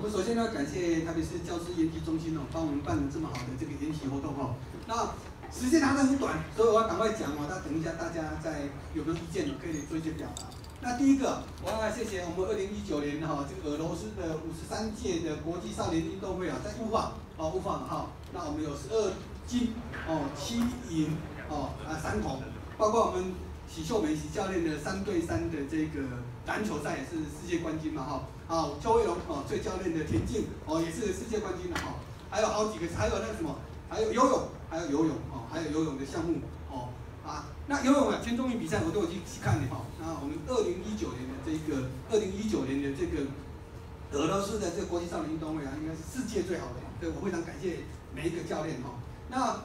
我们首先要感谢台北市教师研习中心哦，帮我们办了这么好的这个研习活动哦。那时间还是很短，所以我要赶快讲哦。那等一下大家在有没有意见呢可以做一些表达。那第一个，我要谢谢我们二零一九年哈这个俄罗斯的五十三届的国际少年运动会啊，在乌法哦乌法哈，那我们有十二金哦七银哦啊三铜，包括我们许秀梅许教练的三对三的这个篮球赛也是世界冠军嘛哈。好，邱威龙哦，最教练的田径哦，也是世界冠军的哈。还有好几个，还有那什么，还有游泳，还有游泳哦，还有游泳的项目哦啊。那游泳啊，全中运比赛我都有去看的哈。那我们二零一九年的这个，二零一九年的这个俄罗斯的这个国际少年运动会啊，应该是世界最好的。对我非常感谢每一个教练哈。那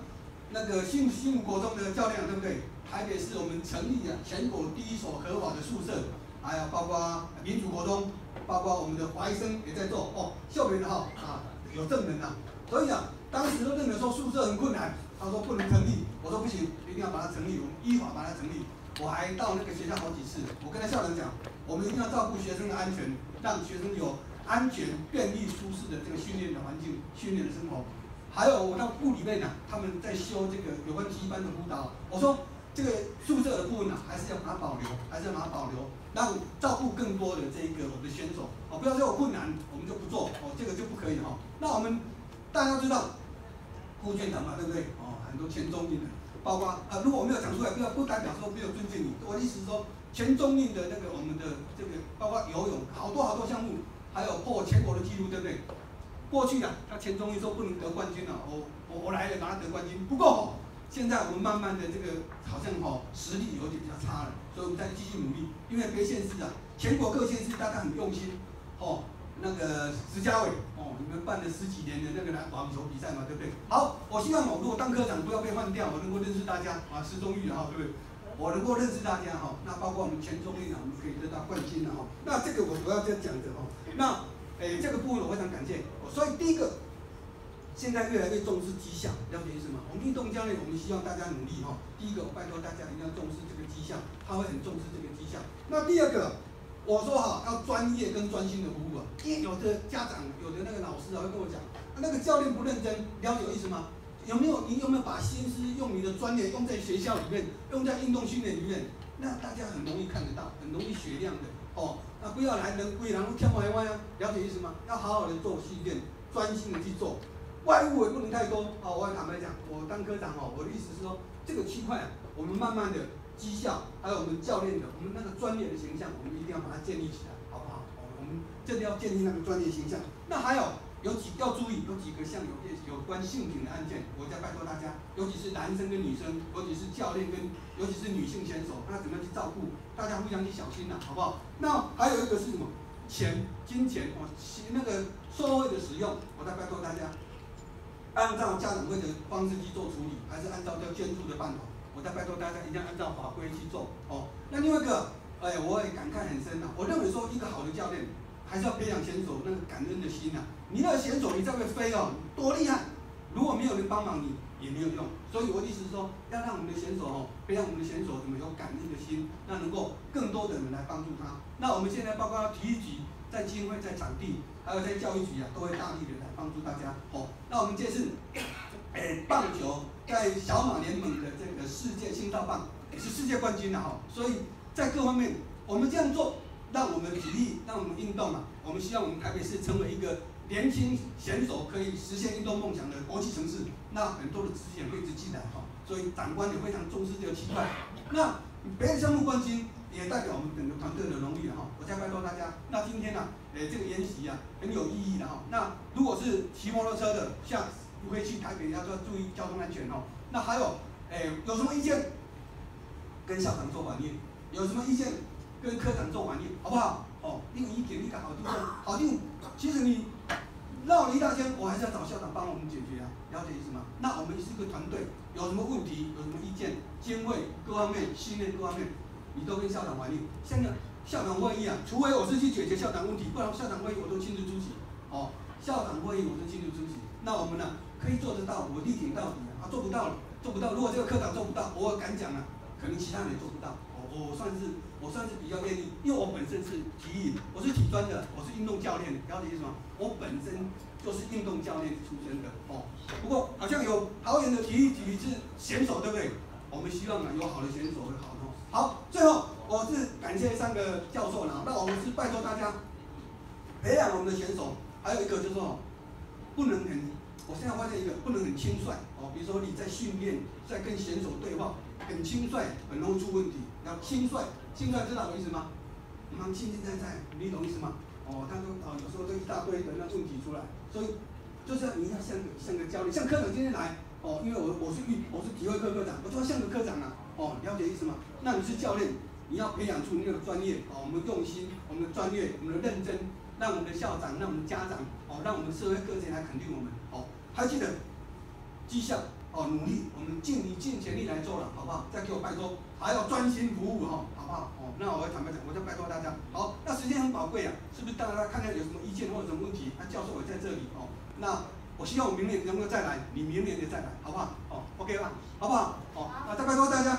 那个新新国中的教练对不对？台北是我们成立的全国第一所合法的宿舍，还有包括民主国中，包括我们的华医生也在做哦，校园的哈啊有证人呐。所以啊，当时都认为说宿舍很困难，他说不能成立，我说不行，一定要把它成立，我们依法把它成立。我还到那个学校好几次，我跟他校长讲，我们一定要照顾学生的安全，让学生有安全、便利、舒适的这个训练的环境、训练的生活。还有我到部里面呢，他们在修这个有关体育班的辅导，我说这个宿舍的部分呢，还是要把它保留，还是要把它保留，让照顾更多的这个我们的选手。哦，不要说有困难我们就不做，哦，这个就不可以哈。那我们大家知道，顾卷堂嘛，对不对？哦，很多前中印的。包括啊，如果我没有讲出来，不要不代表说没有尊敬你。我的意思是说，全中运的那个我们的这个，包括游泳，好多好多项目，还有破全国的记录，对不对？过去啊，他全中运说不能得冠军了，我我我来了，拿他得冠军，不够。现在我们慢慢的这个好像哈实力有点比较差了，所以我们再继续努力。因为别县市啊，全国各县市大家很用心，哦。那个石家伟哦，你们办了十几年的那个篮网球比赛嘛，对不对？好，我希望我如果当科长不要被换掉，我能够认识大家啊，石中玉哈，对不对？我能够认识大家哈，那包括我们全中运啊，我们可以得到冠军了哈。那这个我不要在讲的哦。那诶，这个部分我非常感谢。所以第一个，现在越来越重视绩效，了解意思吗？我们运动教练，我们希望大家努力哈。第一个，我拜托大家一定要重视这个绩效，他会很重视这个绩效。那第二个。我说哈，要专业跟专心的服务啊！因为有的家长，有的那个老师啊，会跟我讲，那个教练不认真，了解意思吗？有没有你有没有把心思用你的专业用在学校里面，用在运动训练里面？那大家很容易看得到，很容易学亮的哦。那不要来人归，然后跳歪歪啊！了解意思吗？要好好的做训练，专心的去做，外物也不能太多哦。我要坦白讲，我当科长哦，我的意思是说，这个区块啊我们慢慢的。绩效，还有我们教练的，我们那个专业的形象，我们一定要把它建立起来，好不好？我们真的要建立那个专业形象。那还有有几要注意，有几个像有有关性品的案件，我再拜托大家，尤其是男生跟女生，尤其是教练跟，尤其是女性选手，那怎么样去照顾？大家互相去小心呐，好不好？那还有一个是什么？钱、金钱哦，那个社会的使用，我再拜托大家，按照家长会的方式去做处理，还是按照叫捐助的办法？我再拜托大家一定要按照法规去做哦。那另外一个，哎，我也感慨很深呐。我认为说一个好的教练，还是要培养选手那个感恩的心呐。你那个选手你在外飞哦，多厉害！如果没有人帮忙你，也没有用。所以我的意思是说，要让我们的选手哦，培养我们的选手怎么有感恩的心，那能够更多的人来帮助他。那我们现在包括体育局在经费、在场地，还有在教育局啊，都会大力的来帮助大家。哦，那我们这次，哎，棒球。在小马联盟的这个世界新道棒也是世界冠军的哈，所以在各方面我们这样做，让我们体育，让我们运动啊，我们希望我们台北市成为一个年轻选手可以实现运动梦想的国际城市，那很多的资源会一直进来哈，所以长官也非常重视这个区块。那别的项目冠军也代表我们整个团队的荣誉了哈，我再拜托大家。那今天呢，诶，这个研习啊很有意义的哈。那如果是骑摩托车的，像。不可以去台北，要说注意交通安全哦。那还有，哎，有什么意见？跟校长做反映。有什么意见？跟科长做反映，好不好？哦，因为一点一个好定，好定。其实你绕了一大圈，我还是要找校长帮我们解决啊。了解意思吗？那我们是一个团队，有什么问题，有什么意见，监会各方面、训练各方面，你都跟校长反映。现在校长会议啊，除非我是去解决校长问题，不然校长会议我都亲自出席。哦，校长会议我都亲自出席。那我们呢？可以做得到，我力挺到底啊！做不到了，做不到。如果这个科长做不到，我敢讲啊，可能其他人也做不到。我算是我算是比较愿意，因为我本身是体育，我是体专的，我是运动教练，了解意思吗？我本身就是运动教练出身的哦。不过好像有桃园的体育体育是选手，对不对？我们希望呢有好的选手会好哦。好，最后我是感谢三个教授呢，那我们是拜托大家培养我们的选手，还有一个就是说不能很，我现在发现一个不能很轻率哦，比如说你在训练，在跟选手对话。很轻率，很容易出问题。要轻率，轻率知道我意思吗？我们轻轻在在，你懂意思吗？哦，他说哦，有时候这一大堆的那问题出来，所以就是你要像个像个教练，像科长今天来，哦，因为我我是我是体会科科长，我就要像个科长啊，哦，了解意思吗？那你是教练，你要培养出那个专业，哦，我们用心，我们的专业，我们的认真，让我们的校长，让我们的家长，哦，让我们社会各界来肯定我们，哦，还记得绩效。哦，努力，我们尽你尽全力来做了，好不好？再给我拜托，还要专心服务哈，好不好？哦，那我要坦白讲，我再拜托大家。好，那时间很宝贵啊，是不是？大家看看有什么意见或者什么问题？那教授我在这里哦。那我希望我明年能够再来，你明年也再来，好不好？哦，OK 吧？好不好？哦，那再拜托大家。